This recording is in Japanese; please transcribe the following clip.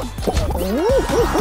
おお